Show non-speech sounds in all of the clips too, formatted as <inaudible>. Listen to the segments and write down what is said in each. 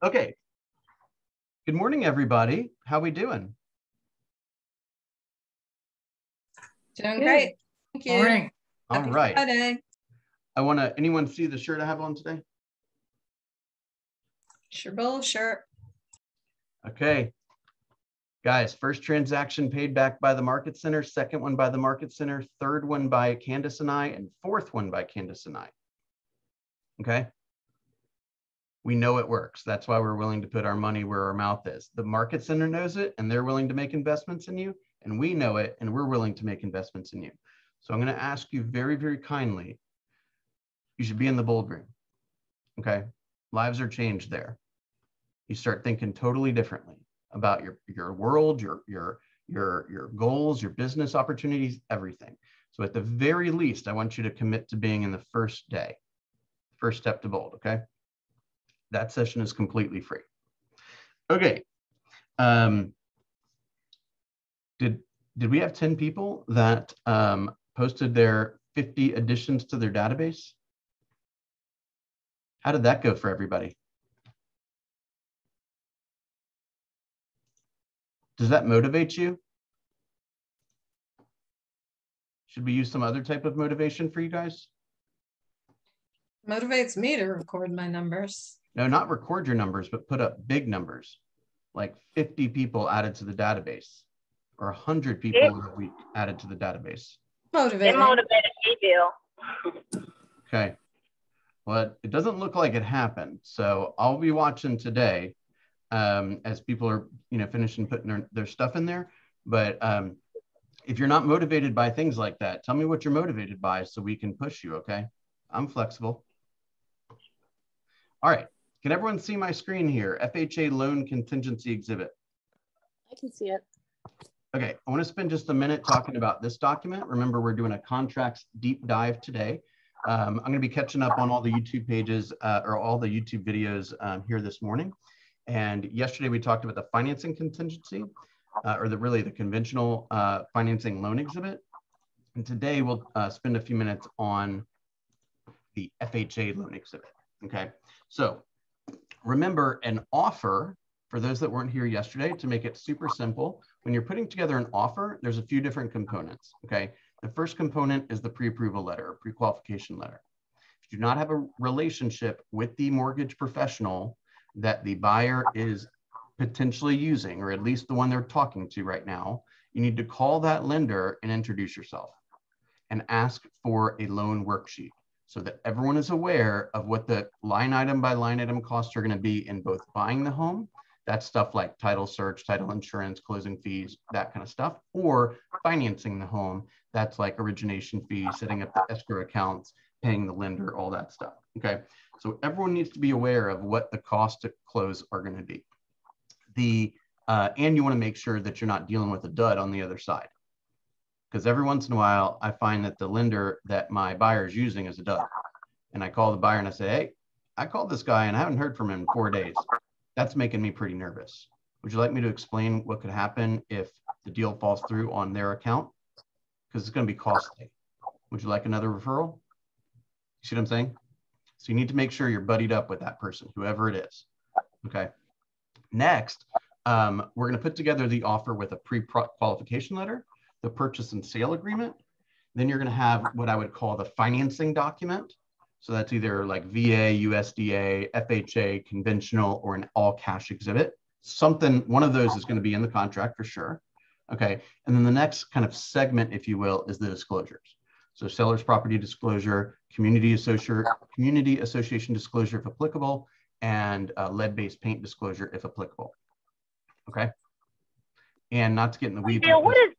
Okay. Good morning, everybody. How we doing? Doing great. Thank you. Morning. All Happy right. Friday. I want to, anyone see the shirt I have on today? Sherbill shirt. Okay. Guys, first transaction paid back by the Market Center, second one by the Market Center, third one by Candace and I, and fourth one by Candace and I. Okay. We know it works. That's why we're willing to put our money where our mouth is. The Market Center knows it and they're willing to make investments in you, and we know it and we're willing to make investments in you. So I'm going to ask you very, very kindly. You should be in the bold room. Okay. Lives are changed there. You start thinking totally differently about your your world, your your your your goals, your business opportunities, everything. So at the very least, I want you to commit to being in the first day. First step to bold, okay? That session is completely free. Okay. Um, did did we have 10 people that um, posted their 50 additions to their database? How did that go for everybody? Does that motivate you? Should we use some other type of motivation for you guys? Motivates me to record my numbers. No, not record your numbers, but put up big numbers, like 50 people added to the database or 100 people Yeah. in a week added to the database. It motivated me, Bill. Okay. Well, it doesn't look like it happened. So I'll be watching today um, as people are, you know, finishing putting their, their stuff in there. But um, if you're not motivated by things like that, tell me what you're motivated by so we can push you. Okay. I'm flexible. All right. Can everyone see my screen here? FHA loan contingency exhibit. I can see it. Okay, I want to spend just a minute talking about this document. Remember, we're doing a contracts deep dive today. Um, I'm going to be catching up on all the YouTube pages uh, or all the YouTube videos um, here this morning. And yesterday we talked about the financing contingency uh, or the really the conventional uh, financing loan exhibit. And today we'll uh, spend a few minutes on the FHA loan exhibit. Okay, so remember an offer for those that weren't here yesterday to make it super simple when you're putting together an offer, there's a few different components. Okay. The first component is the pre approval letter, pre qualification letter. If you do not have a relationship with the mortgage professional that the buyer is potentially using, or at least the one they're talking to right now, you need to call that lender and introduce yourself and ask for a loan worksheet so that everyone is aware of what the line item by line item costs are going to be in both buying the home that's stuff like title search, title insurance, closing fees, that kind of stuff, or financing the home. That's like origination fees, setting up the escrow accounts, paying the lender, all that stuff. Okay. So everyone needs to be aware of what the cost to close are going to be. The uh, and you want to make sure that you're not dealing with a dud on the other side. Because every once in a while, I find that the lender that my buyer is using is a dud. And I call the buyer and I say, Hey, I called this guy and I haven't heard from him in four days that's making me pretty nervous. Would you like me to explain what could happen if the deal falls through on their account? Because it's going to be costly. Would you like another referral? You see what I'm saying? So you need to make sure you're buddied up with that person, whoever it is. Okay. Next, um, we're going to put together the offer with a pre-qualification letter, the purchase and sale agreement. Then you're going to have what I would call the financing document. So that's either like VA, USDA, FHA, conventional, or an all cash exhibit. Something, one of those is going to be in the contract for sure. Okay. And then the next kind of segment, if you will, is the disclosures. So seller's property disclosure, community association, community association disclosure if applicable, and uh, lead-based paint disclosure if applicable. Okay. And not to get in the weeds. What is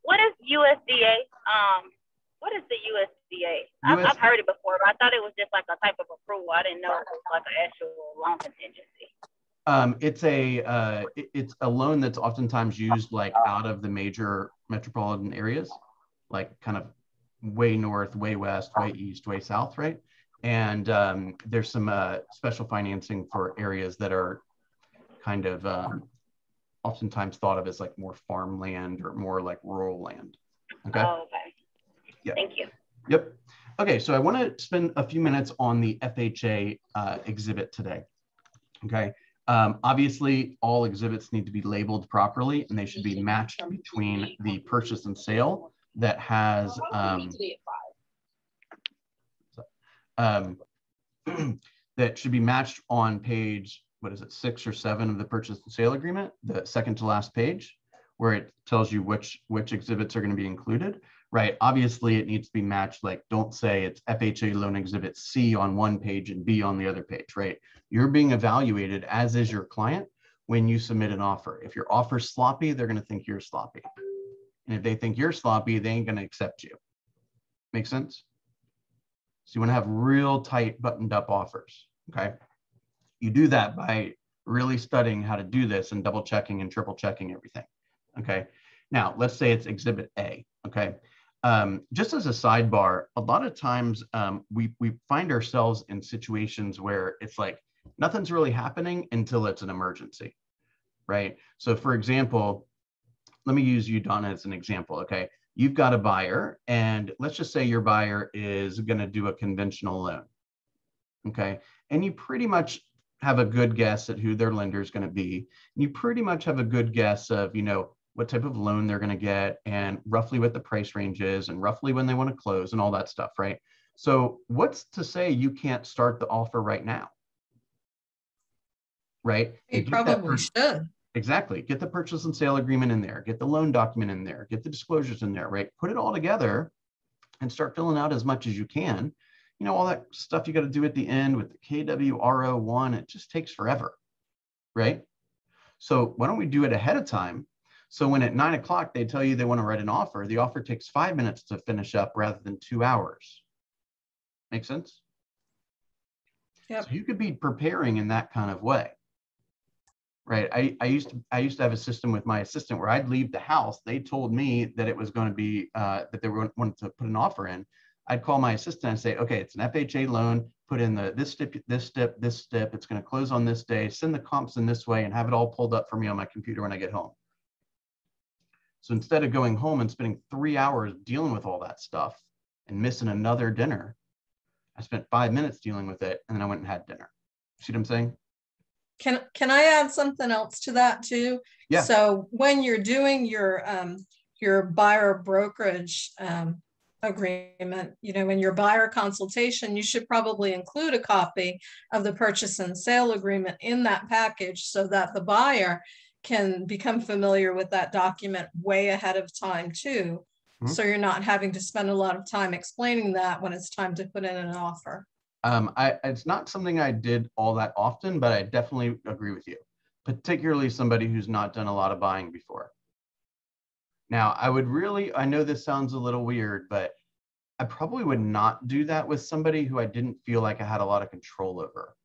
USDA? Um, what is the USDA? I've, US I've heard it before, but I thought it was just like a type of approval. I didn't know it was like an actual loan contingency. Um, it's a uh, it's a loan that's oftentimes used like out of the major metropolitan areas, like kind of way north, way west, way east, way south, right? And um, there's some uh, special financing for areas that are kind of um, oftentimes thought of as like more farmland or more like rural land. Okay. Oh, okay. Yeah. Thank you. Yep. Okay, so I want to spend a few minutes on the FHA uh, exhibit today. Okay. Um, obviously, all exhibits need to be labeled properly and they should be matched between the purchase and sale that has um, um, <clears throat> that should be matched on page, what is it, six or seven of the purchase and sale agreement, the second to last page, where it tells you which which exhibits are going to be included, right? Obviously, it needs to be matched. Like, don't say it's FHA loan exhibit C on one page and B on the other page, right? You're being evaluated as is your client when you submit an offer. If your offer's sloppy, they're going to think you're sloppy. And if they think you're sloppy, they ain't going to accept you. Make sense? So you want to have real tight buttoned up offers. Okay. You do that by really studying how to do this and double checking and triple checking everything. Okay. Now let's say it's exhibit A. Okay. Um, just as a sidebar, a lot of times um, we, we find ourselves in situations where it's like nothing's really happening until it's an emergency. Right. So for example, let me use you, Donna, as an example. Okay you've got a buyer and let's just say your buyer is going to do a conventional loan okay and you pretty much have a good guess at who their lender is going to be you pretty much have a good guess of you know what type of loan they're going to get and roughly what the price range is and roughly when they want to close and all that stuff right so what's to say you can't start the offer right now right You probably should. Exactly. Get the purchase and sale agreement in there, get the loan document in there, get the disclosures in there, right? Put it all together and start filling out as much as you can. You know, all that stuff you got to do at the end with the KWRO1, it just takes forever, right? So why don't we do it ahead of time? So when at nine o'clock they tell you they want to write an offer, the offer takes five minutes to finish up rather than two hours. Make sense? Yep. So you could be preparing in that kind of way right? I, I used to I used to have a system with my assistant where I'd leave the house. They told me that it was going to be uh, that they were wanted to put an offer in. I'd call my assistant and say, okay, it's an FHA loan. Put in the this step, this step, this step. It's going to close on this day. Send the comps in this way and have it all pulled up for me on my computer when I get home. So instead of going home and spending three hours dealing with all that stuff and missing another dinner, I spent five minutes dealing with it and then I went and had dinner. See what I'm saying? Can can I add something else to that too? Yeah. So when you're doing your um, your buyer brokerage um, agreement, you know, in your buyer consultation, you should probably include a copy of the purchase and sale agreement in that package so that the buyer can become familiar with that document way ahead of time too. Mm-hmm. So you're not having to spend a lot of time explaining that when it's time to put in an offer. Um, I, it's not something I did all that often, but I definitely agree with you, particularly somebody who's not done a lot of buying before. Now, I would really, I know this sounds a little weird, but I probably would not do that with somebody who I didn't feel like I had a lot of control over,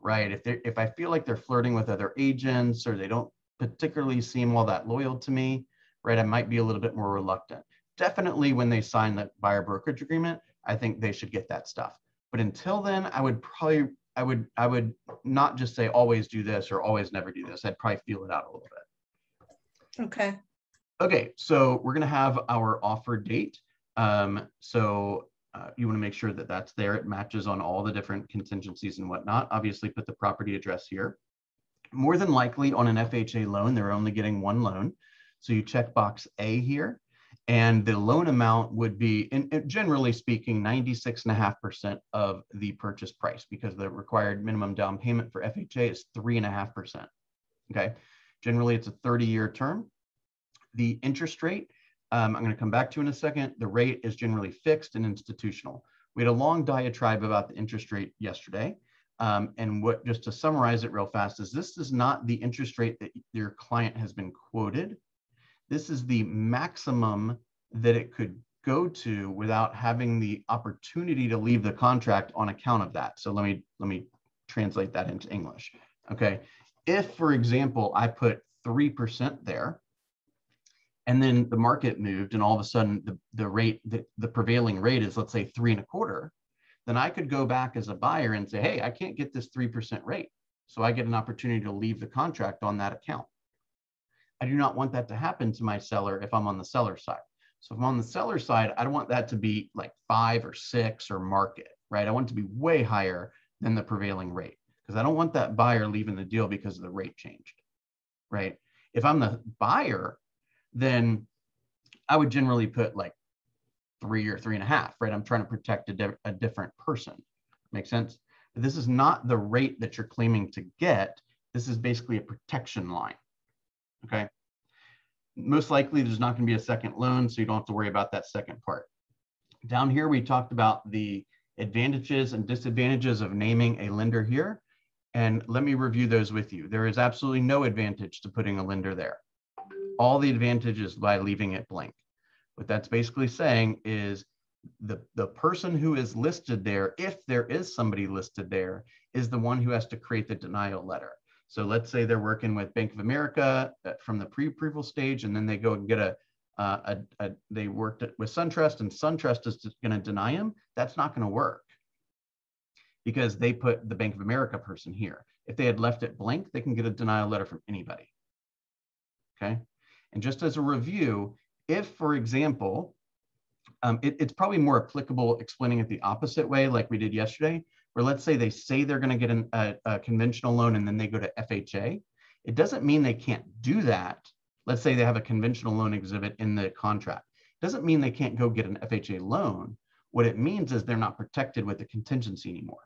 right? If they if I feel like they're flirting with other agents or they don't particularly seem all that loyal to me, right? I might be a little bit more reluctant. Definitely when they sign the buyer brokerage agreement, I think they should get that stuff. But until then, I would probably I would I would not just say always do this or always never do this. I'd probably feel it out a little bit. Okay. Okay, so we're gonna have our offer date. Um, so uh, you want to make sure that that's there. It matches on all the different contingencies and whatnot. Obviously, put the property address here. More than likely on an FHA loan, they're only getting one loan. So you check box A here and the loan amount would be, in, in generally speaking, 96.5% of the purchase price because the required minimum down payment for FHA is 3.5%. Okay. Generally, it's a 30 year term. The interest rate, um, I'm going to come back to in a second. The rate is generally fixed and institutional. We had a long diatribe about the interest rate yesterday. Um, and what, just to summarize it real fast, is this is not the interest rate that your client has been quoted this is the maximum that it could go to without having the opportunity to leave the contract on account of that. So let me let me translate that into English. Okay. If, for example, I put 3% there and then the market moved and all of a sudden the, the rate, the, the prevailing rate is let's say three and a quarter, then I could go back as a buyer and say, hey, I can't get this 3% rate. So I get an opportunity to leave the contract on that account. I do not want that to happen to my seller if I'm on the seller side. So if I'm on the seller side, I don't want that to be like five or six or market, right? I want it to be way higher than the prevailing rate because I don't want that buyer leaving the deal because the rate changed, right? If I'm the buyer, then I would generally put like three or three and a half, right? I'm trying to protect a, di a different person. Make sense? But this is not the rate that you're claiming to get. This is basically a protection line, okay? Most likely there's not gonna be a second loan, so you don't have to worry about that second part. Down here, we talked about the advantages and disadvantages of naming a lender here. And let me review those with you. There is absolutely no advantage to putting a lender there. All the advantages by leaving it blank. What that's basically saying is the, the person who is listed there, if there is somebody listed there, is the one who has to create the denial letter. So let's say they're working with Bank of America uh, from the pre-approval stage, and then they go and get a, uh, a, a they worked with SunTrust, and SunTrust is going to deny them. That's not going to work because they put the Bank of America person here. If they had left it blank, they can get a denial letter from anybody. Okay. And just as a review, if, for example, um, it, it's probably more applicable explaining it the opposite way, like we did yesterday, where let's say they say they're going to get an, a, a conventional loan and then they go to FHA. It doesn't mean they can't do that. Let's say they have a conventional loan exhibit in the contract. It Doesn't mean they can't go get an FHA loan. What it means is they're not protected with the contingency anymore.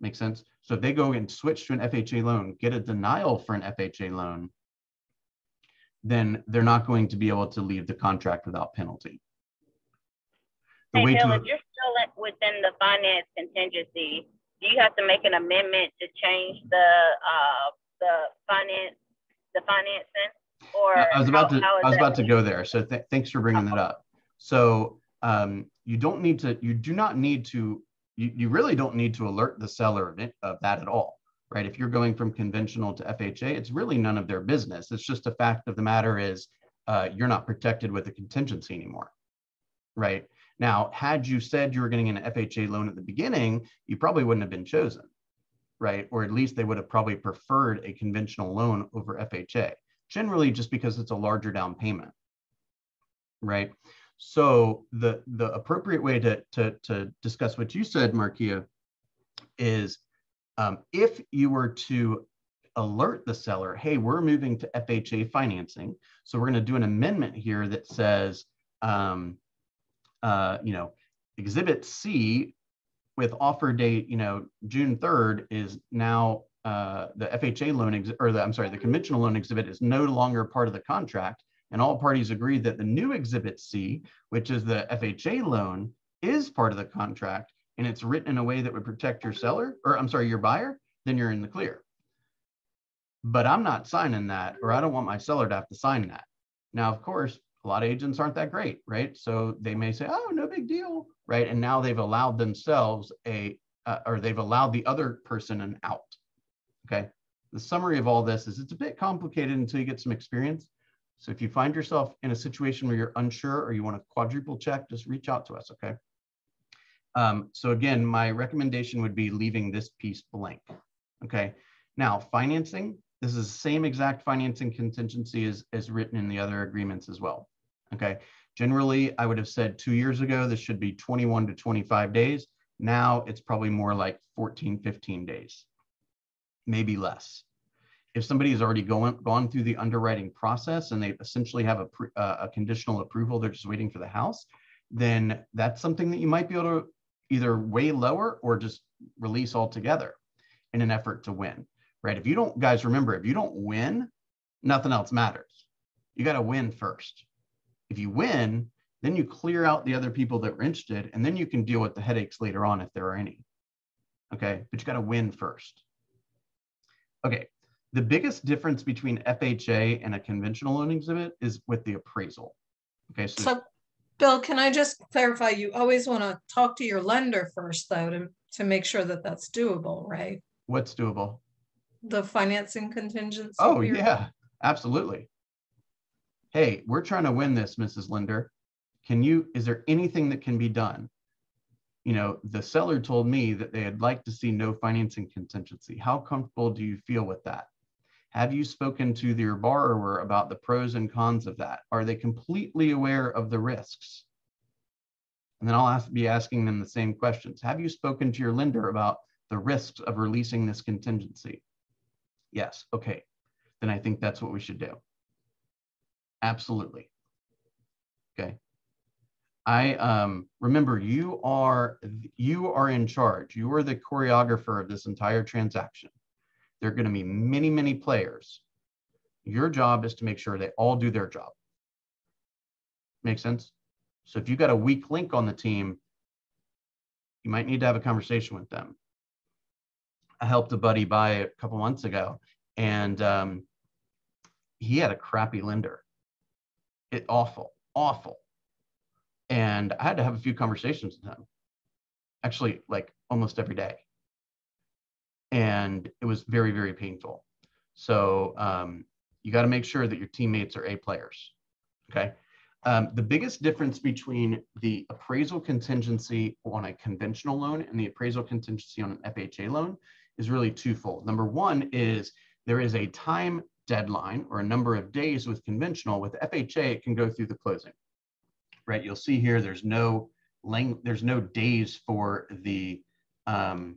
Make sense? So if they go and switch to an FHA loan, get a denial for an FHA loan, then they're not going to be able to leave the contract without penalty. The hey, Bill, to, if you're still within the finance contingency, do you have to make an amendment to change the uh, the finance the financing? Or I was about how, to how I was about to go there. So th thanks for bringing that up. So um, you don't need to you do not need to you, you really don't need to alert the seller of, it, of that at all, right? If you're going from conventional to FHA, it's really none of their business. It's just a fact of the matter is uh, you're not protected with a contingency anymore, right? Now, had you said you were getting an FHA loan at the beginning, you probably wouldn't have been chosen, right? Or at least they would have probably preferred a conventional loan over FHA, generally just because it's a larger down payment, right? So the the appropriate way to to, to discuss what you said, Markia, is um, if you were to alert the seller, hey, we're moving to FHA financing, so we're going to do an amendment here that says, um, uh, you know, Exhibit C with offer date, you know, June 3rd is now uh, the FHA loan, or the, I'm sorry, the conventional loan exhibit is no longer part of the contract and all parties agreed that the new Exhibit C, which is the FHA loan, is part of the contract and it's written in a way that would protect your seller, or I'm sorry, your buyer, then you're in the clear. But I'm not signing that, or I don't want my seller to have to sign that. Now, of course, a lot of agents aren't that great, right? So they may say, oh, no big deal, right? And now they've allowed themselves a, uh, or they've allowed the other person an out, okay? The summary of all this is it's a bit complicated until you get some experience. So if you find yourself in a situation where you're unsure or you want to quadruple check, just reach out to us, okay? Um, so again, my recommendation would be leaving this piece blank, okay? Now, financing, this is the same exact financing contingency as, as written in the other agreements as well, okay? Generally, I would have said two years ago, this should be 21 to 25 days. Now it's probably more like 14, 15 days, maybe less if somebody has already gone, gone through the underwriting process and they essentially have a, uh, a conditional approval, they're just waiting for the house, then that's something that you might be able to either way lower or just release altogether in an effort to win, right? If you don't, guys, remember, if you don't win, nothing else matters. You got to win first. If you win, then you clear out the other people that were interested, and then you can deal with the headaches later on if there are any. Okay, but you got to win first. Okay, the biggest difference between FHA and a conventional loan exhibit is with the appraisal. Okay, so, so Bill, can I just clarify? You always want to talk to your lender first, though, to, to make sure that that's doable, right? What's doable? The financing contingency. Oh, yeah, absolutely. Hey, we're trying to win this, Mrs. Linder. Can you, is there anything that can be done? you know, the seller told me that they'd like to see no financing contingency. How comfortable do you feel with that? Have you spoken to your borrower about the pros and cons of that? Are they completely aware of the risks? And then I'll ask, be asking them the same questions. Have you spoken to your lender about the risks of releasing this contingency? Yes. Okay. Then I think that's what we should do. Absolutely. Okay. I um, remember you are you are in charge. You are the choreographer of this entire transaction. There are going to be many, many players. Your job is to make sure they all do their job. Make sense? So if you've got a weak link on the team, you might need to have a conversation with them. I helped a buddy buy a couple months ago, and um, he had a crappy lender. It awful, awful. And I had to have a few conversations with him, actually, like almost every day. And it was very, very painful. So um, you got to make sure that your teammates are A players. Okay. Um, the biggest difference between the appraisal contingency on a conventional loan and the appraisal contingency on an FHA loan is really twofold. Number one is there is a time deadline or a number of days with conventional. With FHA, it can go through the closing, right? You'll see here there's no there's no days for the um,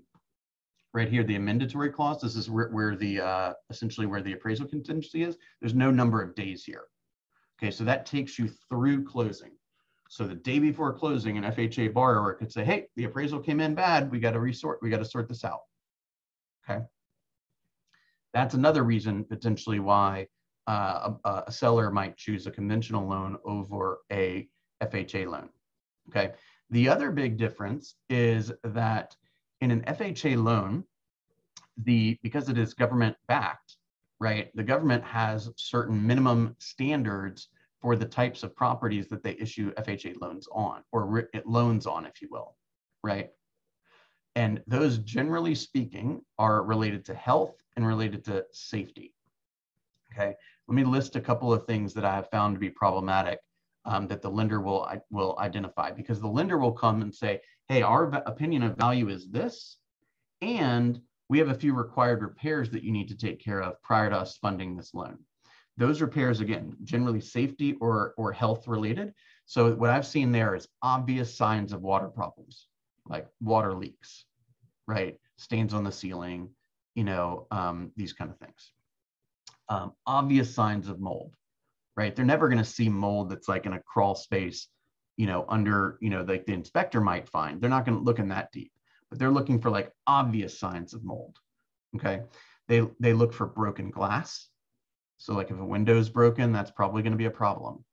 right here the amendatory clause. This is where, where the uh, essentially where the appraisal contingency is. There's no number of days here. Okay, so that takes you through closing. So the day before closing, an FHA borrower could say, hey, the appraisal came in bad. We got to resort, we got to sort this out. Okay. That's another reason potentially why uh, a, a, seller might choose a conventional loan over a FHA loan. Okay. The other big difference is that in an FHA loan, the because it is government backed, right? The government has certain minimum standards for the types of properties that they issue FHA loans on, or eh, loans on, if you will, right? And those, generally speaking, are related to health and related to safety. Okay, let me list a couple of things that I have found to be problematic um, that the lender will will identify because the lender will come and say, "Hey, our opinion of value is this, and we have a few required repairs that you need to take care of prior to us funding this loan. Those repairs, again, generally safety or, or health related. So what I've seen there is obvious signs of water problems, like water leaks, right? Stains on the ceiling, you know, um, these kind of things. Um, obvious signs of mold, right? They're never going to see mold that's like in a crawl space, you know, under, you know, like the inspector might find. They're not going to look in that deep but they're looking for like obvious signs of mold. Okay. They, they look for broken glass. So like if a window is broken, that's probably going to be a problem.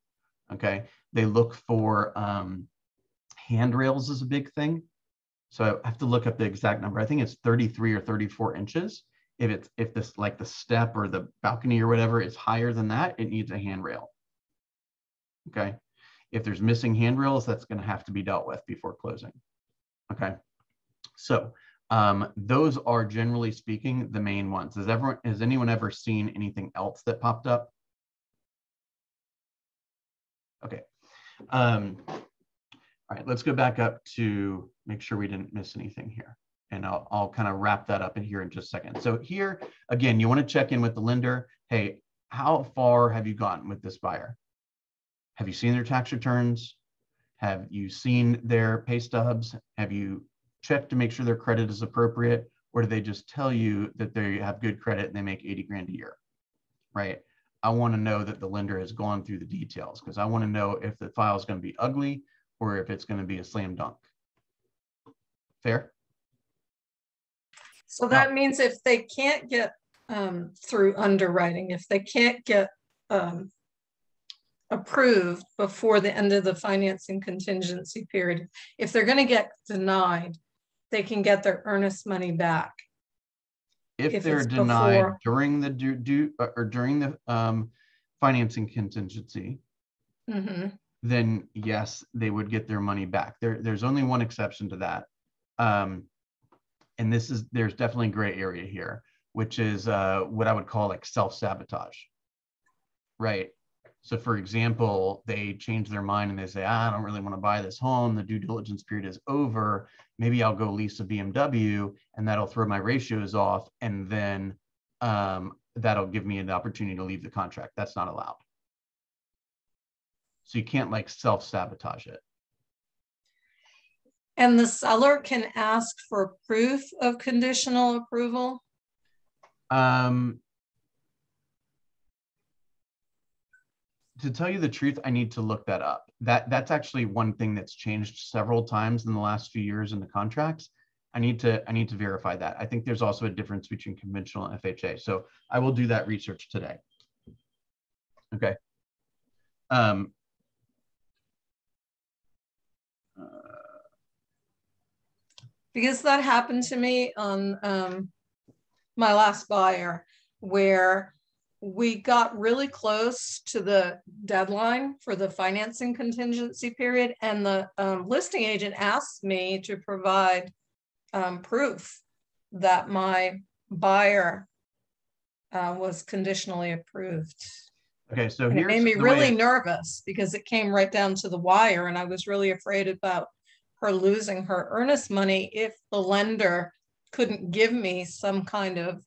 Okay. They look for um, handrails is a big thing. So I have to look up the exact number. I think it's 33 or 34 inches. If it's if this like the step or the balcony or whatever is higher than that, it needs a handrail. Okay. If there's missing handrails, that's going to have to be dealt with before closing. Okay. So um, those are generally speaking the main ones. Has everyone has anyone ever seen anything else that popped up? Okay. Um, all right, let's go back up to make sure we didn't miss anything here. And I'll, I'll kind of wrap that up in here in just a second. So here, again, you want to check in with the lender. Hey, how far have you gotten with this buyer? Have you seen their tax returns? Have you seen their pay stubs? Have you checked to make sure their credit is appropriate, or do they just tell you that they have good credit and they make 80 grand a year, right? I want to know that the lender has gone through the details because I want to know if the file is going to be ugly or if it's going to be a slam dunk. Fair? So that means if they can't get um, through underwriting, if they can't get um, approved before the end of the financing contingency period, if they're going to get denied, they can get their earnest money back. If, if they're denied before. during the due, due uh, or during the um, financing contingency, mm-hmm. then yes, they would get their money back. There, there's only one exception to that, um, and this is there's definitely a gray area here, which is uh, what I would call like self sabotage, right? So, for example, they change their mind and they say, ah, I don't really want to buy this home. The due diligence period is over. Maybe I'll go lease a BMW and that'll throw my ratios off. And then um, that'll give me an opportunity to leave the contract. That's not allowed. So, you can't like self sabotage it. And the seller can ask for proof of conditional approval? Um, to tell you the truth, I need to look that up. That that's actually one thing that's changed several times in the last few years in the contracts. I need to I need to verify that. I think there's also a difference between conventional and FHA. So I will do that research today. Okay. Um, because that happened to me on um, my last buyer, where we got really close to the deadline for the financing contingency period, and the um, listing agent asked me to provide um, proof that my buyer uh, was conditionally approved. Okay, so it made me really nervous because it came right down to the wire, and I was really afraid about her losing her earnest money if the lender couldn't give me some kind of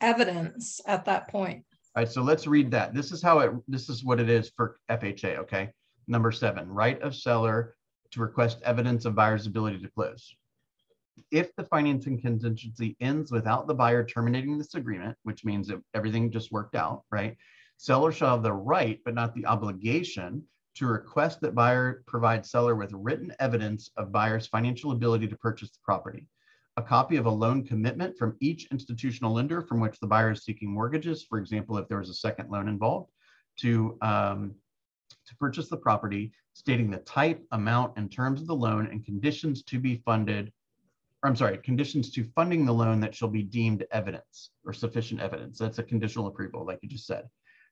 evidence at that point. All right, so let's read that. This is how it, this is what it is for FHA, okay? Number seven, right of seller to request evidence of buyer's ability to close. If the financing contingency ends without the buyer terminating this agreement, which means that everything just worked out, right? Seller shall have the right, but not the obligation, to request that buyer provide seller with written evidence of buyer's financial ability to purchase the property a copy of a loan commitment from each institutional lender from which the buyer is seeking mortgages, for example, if there was a second loan involved, to, um, to purchase the property, stating the type, amount, and terms of the loan and conditions to be funded, or I'm sorry, conditions to funding the loan that shall be deemed evidence or sufficient evidence. That's a conditional approval, like you just said.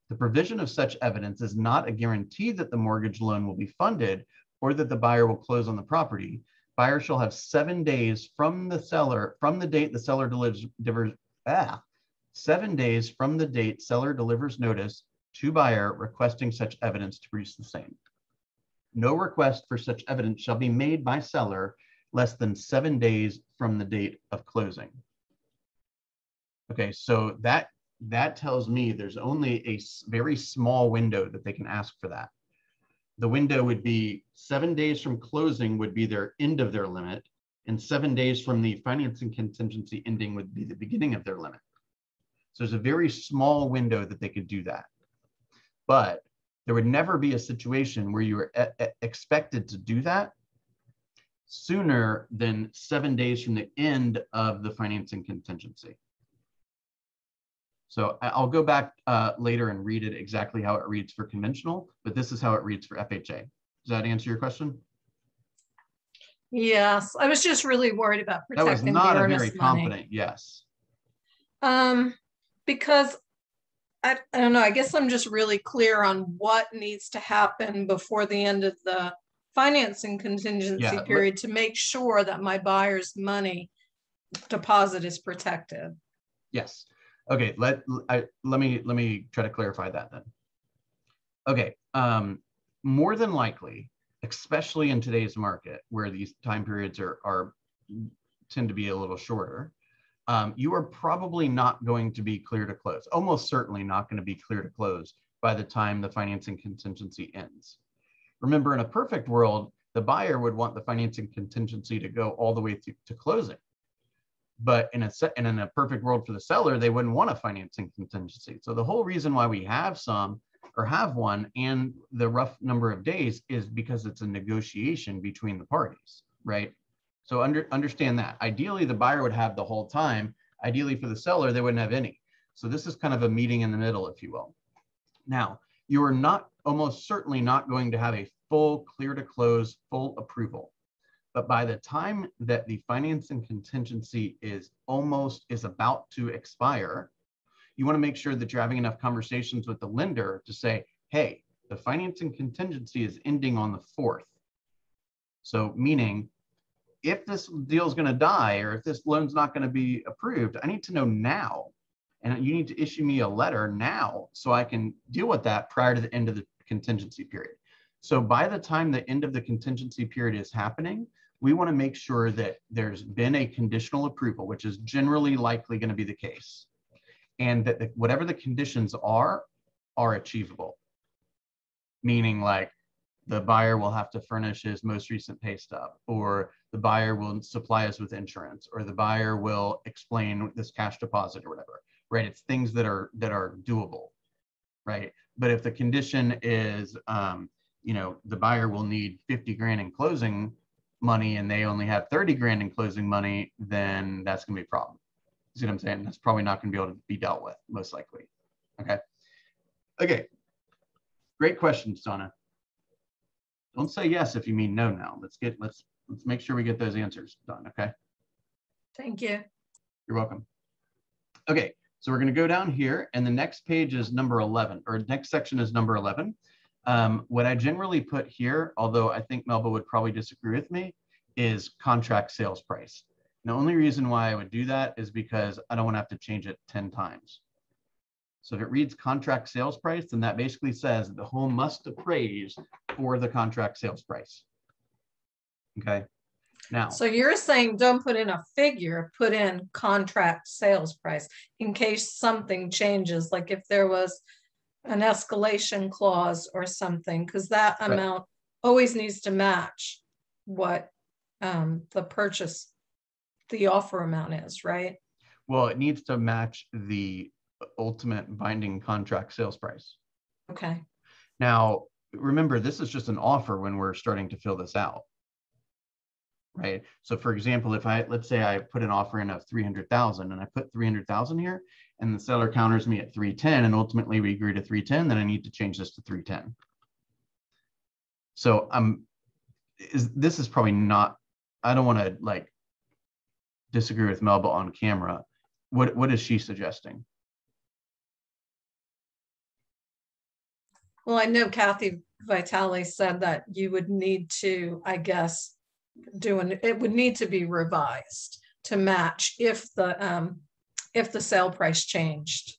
The provision of such evidence is not a guarantee that the mortgage loan will be funded or that the buyer will close on the property, buyer shall have seven days from the seller, from the date the seller delivers, delivers ah, seven days from the date seller delivers notice to buyer requesting such evidence to produce the same. No request for such evidence shall be made by seller less than seven days from the date of closing. Okay, so that that tells me there's only a very small window that they can ask for that the window would be seven days from closing would be their end of their limit, and seven days from the financing contingency ending would be the beginning of their limit. So there's a very small window that they could do that. But there would never be a situation where you were expected to do that sooner than seven days from the end of the financing contingency. So I'll go back uh, later and read it exactly how it reads for conventional, but this is how it reads for FHA. Does that answer your question? Yes, I was just really worried about protecting the earnest money. That was not a very confident, yes. Um, because I, I don't know, I guess I'm just really clear on what needs to happen before the end of the financing contingency yeah, period to make sure that my buyer's money deposit is protected. Yes. Okay, let I, let me let me try to clarify that then. Okay, um, more than likely, especially in today's market where these time periods are are tend to be a little shorter, um, you are probably not going to be clear to close. Almost certainly not going to be clear to close by the time the financing contingency ends. Remember, in a perfect world, the buyer would want the financing contingency to go all the way to, to closing. But in a set and in a perfect world for the seller, they wouldn't want a financing contingency. So the whole reason why we have some or have one and the rough number of days is because it's a negotiation between the parties, right? So under, understand that. Ideally, the buyer would have the whole time. Ideally, for the seller, they wouldn't have any. So this is kind of a meeting in the middle, if you will. Now, you are not almost certainly not going to have a full clear to close, full approval. But by the time that the financing contingency is almost is about to expire, you want to make sure that you're having enough conversations with the lender to say, hey, the financing contingency is ending on the 4th. So meaning if this deal is going to die or if this loan's not going to be approved, I need to know now. And you need to issue me a letter now so I can deal with that prior to the end of the contingency period. So by the time the end of the contingency period is happening, we want to make sure that there's been a conditional approval, which is generally likely going to be the case, and that the, whatever the conditions are, are achievable. Meaning, like, the buyer will have to furnish his most recent pay stub, or the buyer will supply us with insurance, or the buyer will explain this cash deposit or whatever, right? It's things that are that are doable, right? But if the condition is, um, you know, the buyer will need 50 grand in closing money and they only have 30 grand in closing money, then that's gonna be a problem. See what I'm saying? That's probably not gonna be able to be dealt with, most likely. Okay. Okay. Great questions, Donna. Don't say yes if you mean no now. Let's get let's let's make sure we get those answers done. Okay. Thank you. You're welcome. Okay, so we're going to go down here, and the next page is number 11, or next section is number 11. Um, what I generally put here, although I think Melba would probably disagree with me, is contract sales price. The only reason why I would do that is because I don't want to have to change it 10 times. So if it reads contract sales price, then that basically says the home must appraise for the contract sales price. Okay. Now, So you're saying don't put in a figure, put in contract sales price in case something changes, like if there was an escalation clause or something, because that Right. amount always needs to match what um, the purchase, the offer amount is, right? well, it needs to match the ultimate binding contract sales price. Okay, Now, remember, this is just an offer when we're starting to fill this out. Right. So for example, if I, let's say I put an offer in of 300,000 and I put 300,000 here and the seller counters me at 310 and ultimately we agree to 310, then I need to change this to 310. So I'm, is, this is probably not, I don't want to like disagree with Melba on camera. What, what is she suggesting? well, I know Kathy Vitale said that you would need to, I guess, do an, it would need to be revised to match if the, um, if the sale price changed.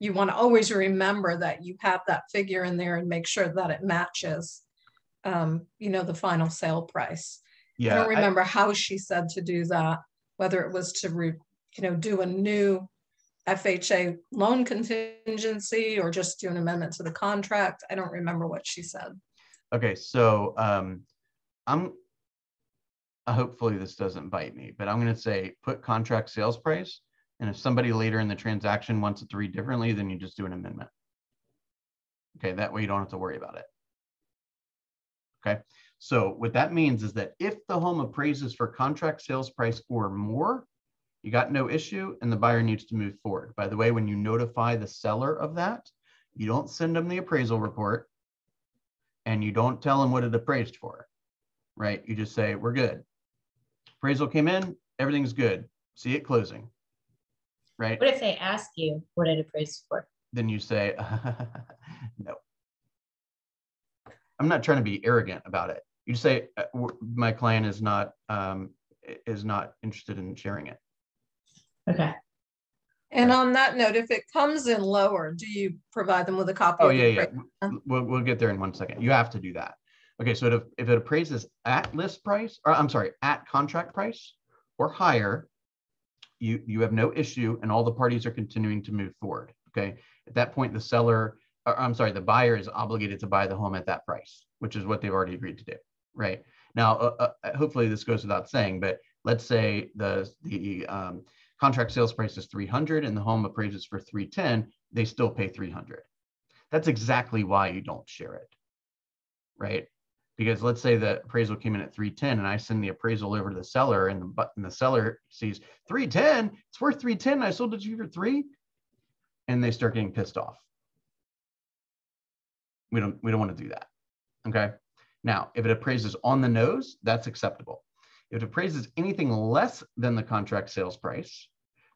You want to always remember that you have that figure in there and make sure that it matches, um, you know, the final sale price. I don't I- remember how she said to do that, whether it was to, re, you know, do a new FHA loan contingency or just do an amendment to the contract. I don't remember what she said. Okay, so um, I'm, hopefully this doesn't bite me, but I'm gonna say put contract sales price. And if somebody later in the transaction wants it to read differently, then you just do an amendment. Okay, that way you don't have to worry about it. Okay, so what that means is that if the home appraises for contract sales price or more, you got no issue and the buyer needs to move forward. By the way, when you notify the seller of that, you don't send them the appraisal report and you don't tell them what it appraised for, right? You just say, we're good. Appraisal came in, everything's good. See it closing, right? What if they ask you what it appraised for? Then you say, <laughs> no. I'm not trying to be arrogant about it. You just say, "Uh, my client is not, um, is not interested in sharing it. Okay. And on that note, if it comes in lower, do you provide them with a copy? Oh, of the yeah, yeah. appraisal? We'll, we'll get there in one second. You have to do that. Okay, so if, if it appraises at list price, or I'm sorry, at contract price or higher, you, you have no issue and all the parties are continuing to move forward, okay? At that point, the seller, or I'm sorry, the buyer is obligated to buy the home at that price, which is what they've already agreed to do, right? Now, uh, uh, hopefully this goes without saying, but let's say the, the um, contract sales price is 300 and the home appraises for 310, they still pay 300. That's exactly why you don't share it, right? Because let's say the appraisal came in at 310 and I send the appraisal over to the seller and the, and the seller sees 310, it's worth 310, I sold it to you for three. And they start getting pissed off. We don't, we don't want to do that, okay? Now, if it appraises on the nose, that's acceptable. If it appraises anything less than the contract sales price,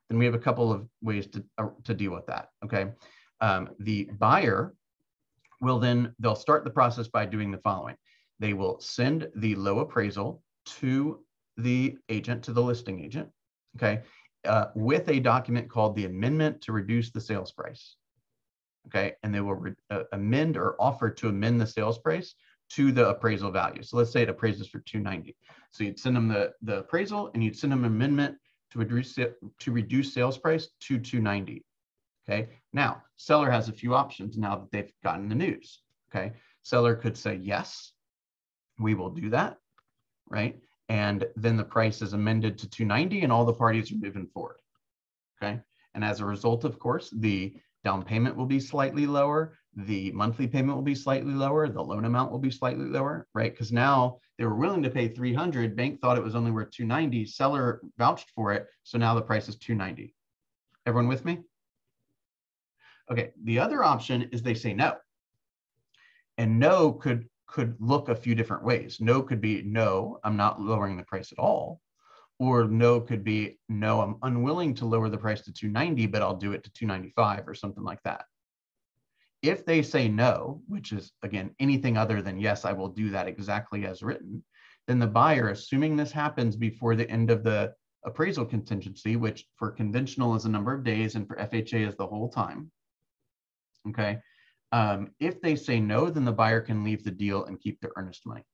then we have a couple of ways to, uh, to deal with that, okay? Um, the buyer will then, they'll start the process by doing the following. They will send the low appraisal to the agent, to the listing agent, okay? Uh, with a document called the amendment to reduce the sales price. Okay, and they will uh, amend or offer to amend the sales price to the appraisal value. So let's say it appraises for 290. So you'd send them the, the appraisal and you'd send them an amendment to reduce it to reduce sales price to 290. Okay. Now, seller has a few options now that they've gotten the news. Okay. Seller could say yes we will do that, right? And then the price is amended to 290 and all the parties are moving forward, okay? And as a result, of course, the down payment will be slightly lower, the monthly payment will be slightly lower, the loan amount will be slightly lower, right? Because now they were willing to pay 300, bank thought it was only worth 290, seller vouched for it, so now the price is 290. Everyone with me? Okay, the other option is they say no. And no could could look a few different ways. No could be no, I'm not lowering the price at all. Or no could be no, I'm unwilling to lower the price to 290, but I'll do it to 295 or something like that. If they say no, which is again anything other than yes, I will do that exactly as written, then the buyer, assuming this happens before the end of the appraisal contingency, which for conventional is a number of days and for FHA is the whole time. Okay, um, if they say no, then the buyer can leave the deal and keep their earnest money.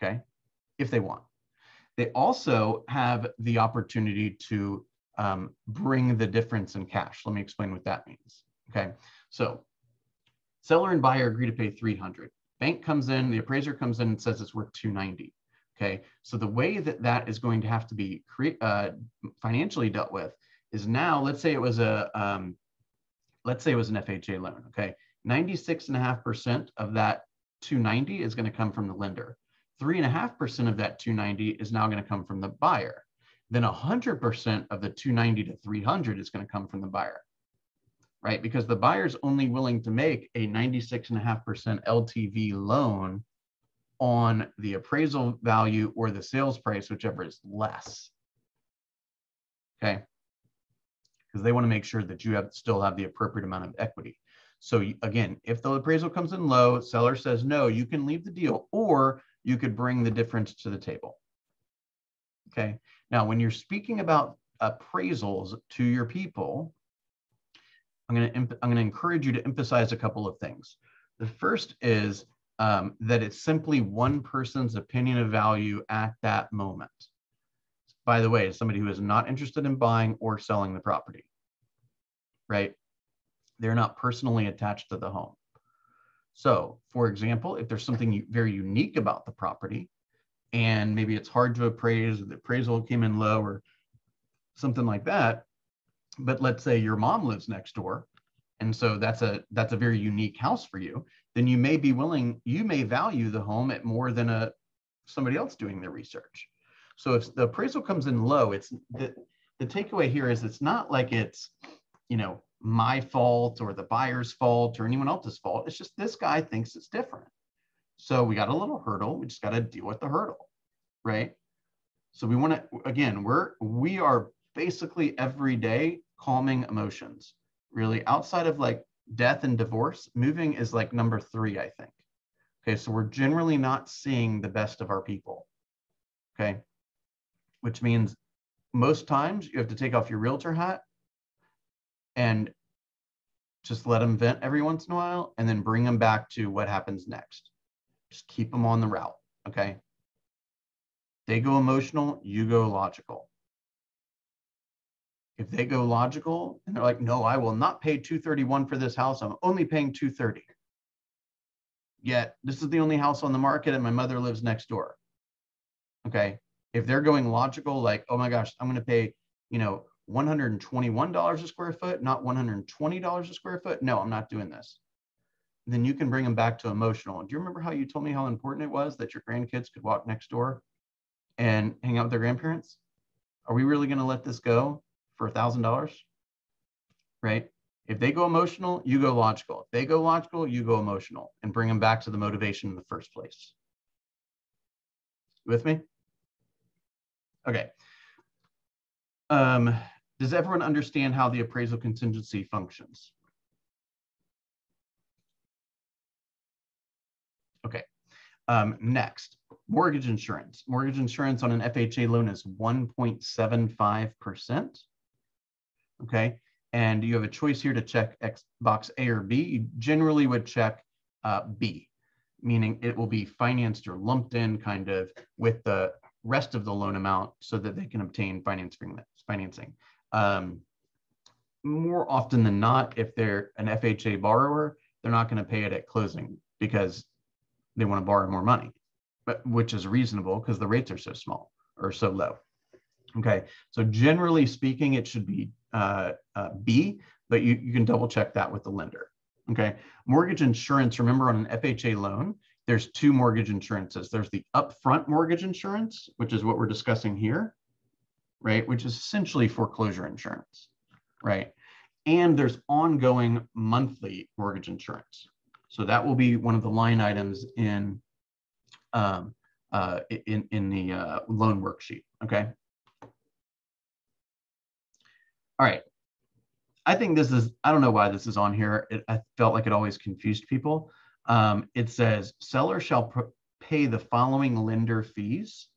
Okay, if they want. They also have the opportunity to um, bring the difference in cash. Let me explain what that means. Okay, so seller and buyer agree to pay 300. Bank comes in, the appraiser comes in and says it's worth 290. Okay, so the way that that is going to have to be uh, financially dealt with is now, let's say it was a um, let's say it was an FHA loan, okay? 96.5% of that 290 is gonna come from the lender. 3.5% of that 290 is now gonna come from the buyer. Then 100% of the 290 to 300 is gonna come from the buyer, right? Because the buyer's only willing to make a 96.5% LTV loan on the appraisal value or the sales price, whichever is less. Okay because they want to make sure that you have still have the appropriate amount of equity. So again, if the appraisal comes in low, seller says no, you can leave the deal or you could bring the difference to the table. Okay. Now, when you're speaking about appraisals to your people, I'm going to I'm going to encourage you to emphasize a couple of things. The first is um, that it's simply one person's opinion of value at that moment by the way, somebody who is not interested in buying or selling the property, right? They're not personally attached to the home. So, for example, if there's something very unique about the property, and maybe it's hard to appraise, the appraisal came in low, or something like that, but let's say your mom lives next door, and so that's a that's a very unique house for you, then you may be willing, you may value the home at more than a somebody else doing their research. So if the appraisal comes in low, it's the, the takeaway here is it's not like it's, you know, my fault or the buyer's fault or anyone else's fault. It's just this guy thinks it's different. So we got a little hurdle. We just got to deal with the hurdle, right? So we want to again, we're we are basically every day calming emotions. Really, outside of like death and divorce, moving is like number three, I think. Okay, so we're generally not seeing the best of our people. Okay, which means most times you have to take off your realtor hat and just let them vent every once in a while and then bring them back to what happens next. Just keep them on the route, okay? They go emotional, you go logical. If they go logical and they're like, no, I will not pay 231 for this house. I'm only paying 230. Yet this is the only house on the market and my mother lives next door. Okay if they're going logical, like, oh my gosh, I'm going to pay, you know, $121 a square foot, not $120 a square foot. No, I'm not doing this. Then you can bring them back to emotional. Do you remember how you told me how important it was that your grandkids could walk next door and hang out with their grandparents? Are we really going to let this go for a thousand dollars? Right? If they go emotional, you go logical. If they go logical, you go emotional and bring them back to the motivation in the first place. with me? Okay. Um, does everyone understand how the appraisal contingency functions? Okay. Um, next, mortgage insurance. Mortgage insurance on an FHA loan is 1.75%. Okay. And you have a choice here to check X box A or B. You generally would check uh, B, meaning it will be financed or lumped in kind of with the rest of the loan amount so that they can obtain financing. Um, more often than not, if they're an FHA borrower, they're not going to pay it at closing because they want to borrow more money, but which is reasonable because the rates are so small or so low. Okay, so generally speaking, it should be uh, uh, B, but you, you can double check that with the lender. Okay, mortgage insurance, remember on an FHA loan, there's two mortgage insurances. There's the upfront mortgage insurance, which is what we're discussing here, right? Which is essentially foreclosure insurance, right? And there's ongoing monthly mortgage insurance. So that will be one of the line items in um, uh, in, in the uh, loan worksheet, okay? All right. I think this is, I don't know why this is on here. It, I felt like it always confused people. Um, it says seller shall pay the following lender fees.